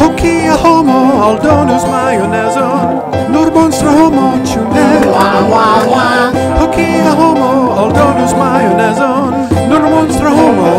Hoki a homo, al donus maionezon, nur bonstra homo, ciu ne? Hoki a homo, al donus maionezon, nur homo,